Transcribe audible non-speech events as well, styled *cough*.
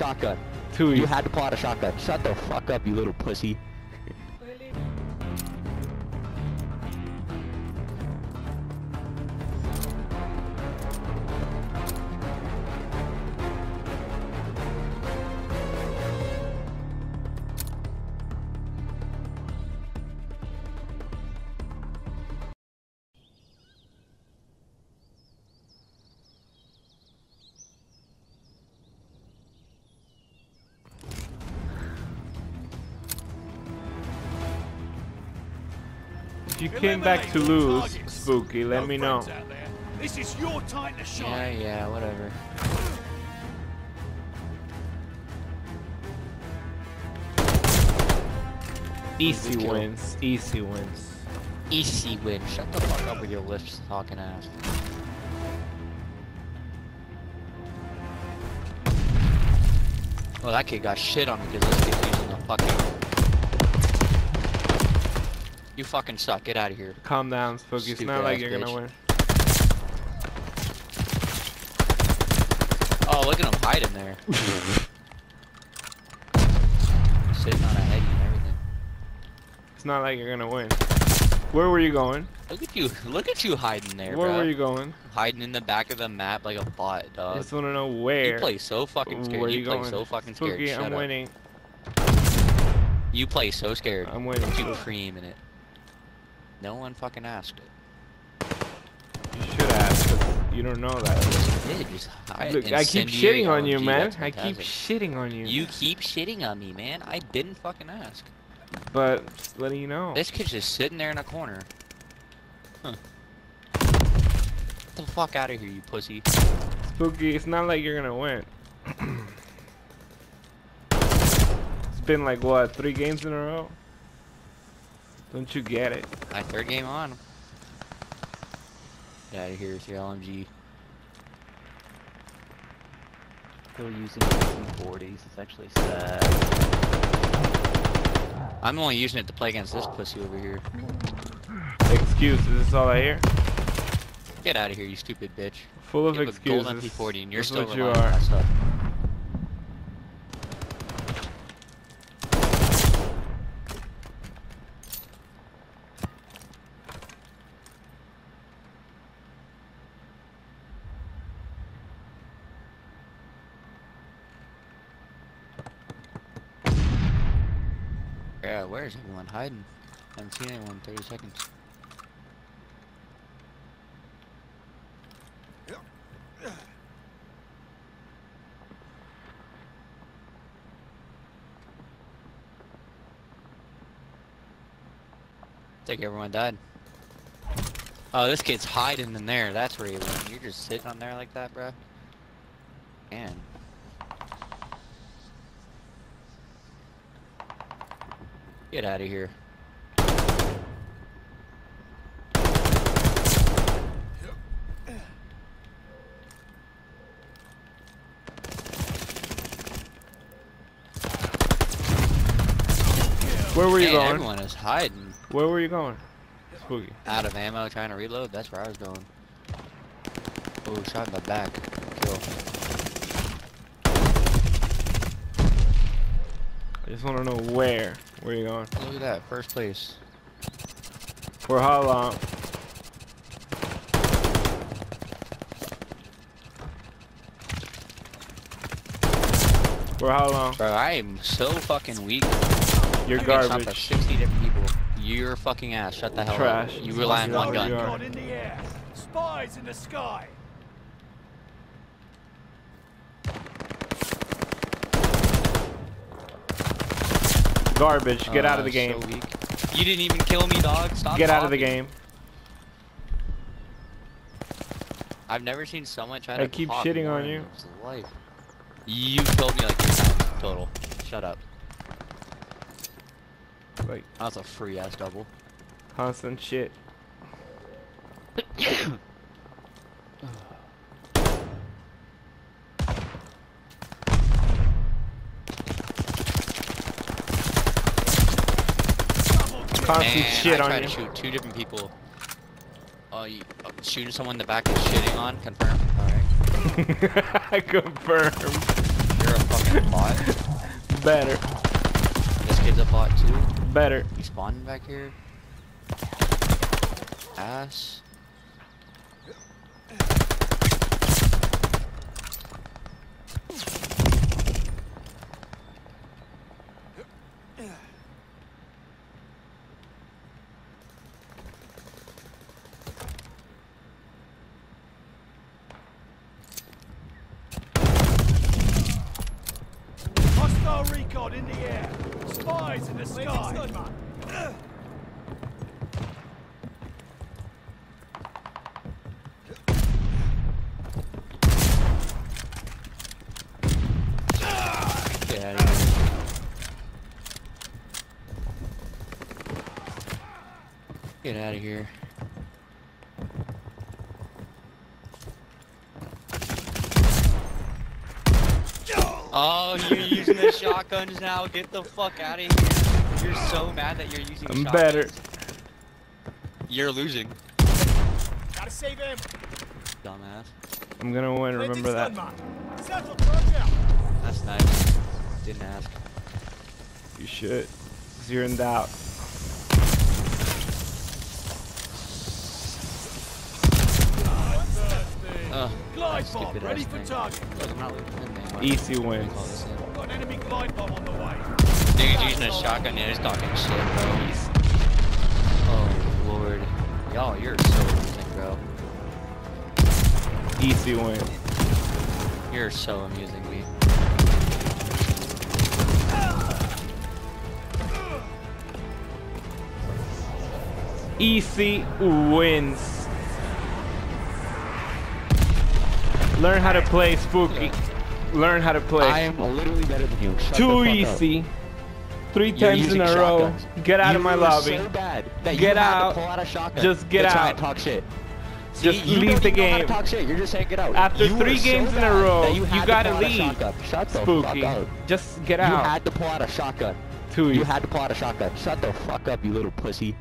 shotgun. Two You had to pull out a shotgun. Shut the fuck up, you little pussy. If you came back to lose, Spooky, let me know. This is your time to Yeah, shine. yeah, whatever. Easy wins. Easy wins. Easy win. Shut the fuck up with your lips talking ass. Well, that kid got shit on because this kid's using the fucking. You fucking suck. Get out of here. Calm down, Spooky. It's not like you're gonna win. Oh, look at him hiding there. *laughs* Sitting on a head and everything. It's not like you're gonna win. Where were you going? Look at you. Look at you hiding there, bro. Where bro. were you going? Hiding in the back of the map like a bot, I dog. just wanna know where. You play so fucking scared. Where You, you play going? so fucking scared. Spooky, Shut I'm up. winning. You play so scared. I'm winning. You Spooky. cream in it. No one fucking asked it. You should ask. you don't know that. Did just hide Look, I keep shitting on you, man. I keep shitting on you. You keep shitting on me, man. I didn't fucking ask. But letting you know. This kid's just sitting there in a corner. Huh. Get the fuck out of here, you pussy. Spooky, it's not like you're gonna win. *clears throat* it's been like what, three games in a row? Don't you get it? My third game on. Get out of here with your LMG. Still using P40s. It's actually sad. I'm only using it to play against this pussy over here. Excuses, is all I hear. Get out of here, you stupid bitch. Full of You have a excuses. golden P40 and you're That's still what you relying on are. Yeah, where is everyone hiding? I haven't seen anyone in 30 seconds. I think everyone died. Oh, this kid's hiding in there. That's where he went. You're just sitting on there like that, bro. Man. Get out of here. Where were you Man, going? everyone is hiding. Where were you going? Spooky. Out of ammo, trying to reload. That's where I was going. Oh, shot in the back. Kill. I just want to know where. Where you going? Look at that, first place. For how long? For how long? Bro, I am so fucking weak. You're I'm getting shot by garbage. 60 different people. You're fucking ass. Shut the hell Trash. up. You rely on You one are, gun. you are. In the air. Spies in the sky. Garbage. Get out of Uh, the game. So. You didn't even kill me, dog. Stop Get out of the game. I've never seen someone try I to keep shitting on you. Life. You killed me like total. Shut up. Wait. That's a free ass double. constant shit. *coughs* *coughs* *coughs* Constant Man, shit I on tried to shoot two different people. Oh, you uh, shooting someone in the back and shitting on. Confirm. All right. I *laughs* confirm. You're a fucking Bot. Better. This kid's a bot too. Better. He's spawning back here. Ass. Hostile recon in the air. Spies in the sky. Get out of here. Get out of here. Oh, you're using the shotguns now. Get the fuck out of here. You're so mad that you're using I'm shotguns. better. You're losing, Gotta save him. dumbass. I'm gonna win. Remember that. Settle, charge out. That's nice. Didn't ask. You should. Cause you're in doubt. Ugh. Glide bomb ass ready for thing. target. Look, I'm not losing the thing. Why Easy do we wins. call this in? Got an enemy glide bomb on the way. Dude's using a shotgun and he's talking shit, bro. Oh lord. Y'all, you're so amusing, bro. Easy win. You're so amusing me. Easy wins. Learn how to play spooky. Learn how to play. I am literally better than you. Shut Too fuck up. easy. Three You're times in a row. Get out you of my lobby. so Get out. Out a shotgun Just get try out. talk shit. Just See, leave the even know how to game. talk shit. You're just saying get out. After You three so games in a row, you, you gotta to pull out a leave. Shut the Spooky. fuck up. Just get out. You had to pull out a shotgun. Too easy. You had to pull out a shotgun. Shut the fuck up, you little pussy.